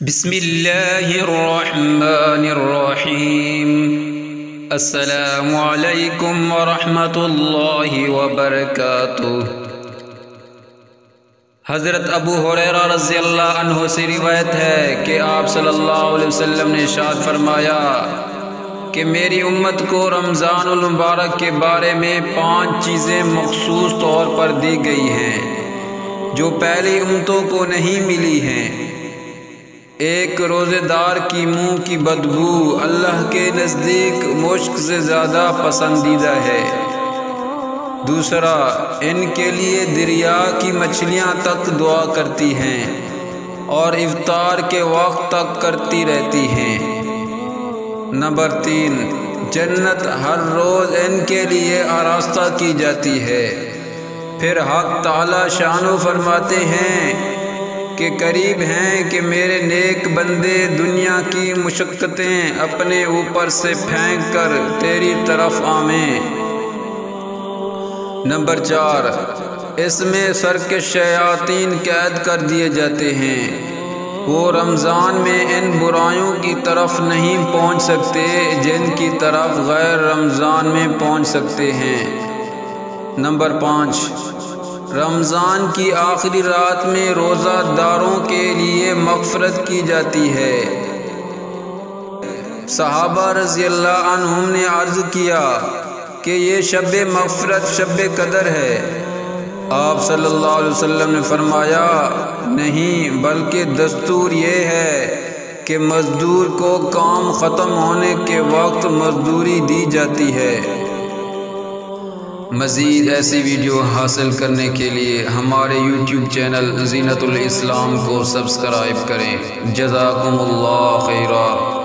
بسم اللہ الرحمن الرحیم السلام علیکم ورحمۃ اللہ وبرکاتہ حضرت ابو حریرہ رضی اللہ عنہ سے روایت ہے کہ آپ صلی اللہ علیہ وسلم نے اشارت فرمایا کہ میری امت کو رمضان المبارک کے بارے میں پانچ چیزیں مخصوص طور پر دی گئی ہیں، جو پہلی امتوں کو نہیں ملی ہیں۔ ایک روزے دار کی منہ کی بدبو اللہ کے نزدیک مشک سے زیادہ پسندیدہ ہے۔ دوسرا، ان کے لیے دریا کی مچھلیاں تک دعا کرتی ہیں اور افطار کے وقت تک کرتی رہتی ہیں۔ نمبر تین، جنت ہر روز ان کے لیے آراستہ کی جاتی ہے۔ پھر حق تعالی شانو فرماتے ہیں کہ قریب ہیں کہ میرے نیک بندے دنیا کی مشقتیں اپنے اوپر سے پھینک کر تیری طرف آمیں۔ نمبر چار، اس میں سر کے شیاطین قید کر دیے جاتے ہیں۔ وہ رمضان میں ان برائیوں کی طرف نہیں پہنچ سکتے جن کی طرف غیر رمضان میں پہنچ سکتے ہیں۔ نمبر پانچ رمضان کی آخری رات میں روزہ داروں کے لیے مغفرت کی جاتی ہے۔ صحابہ رضی اللہ عنہم نے عرض کیا کہ یہ شب مغفرت شب قدر ہے۔ آپ صلی اللہ علیہ وسلم نے فرمایا، نہیں، بلکہ دستور یہ ہے کہ مزدور کو کام ختم ہونے کے وقت مزدوری دی جاتی ہے۔ مزید ایسی ویڈیو حاصل کرنے کے لیے ہمارے یوٹیوب چینل زینت الاسلام کو سبسکرائب کریں۔ جزاکم اللہ خیرہ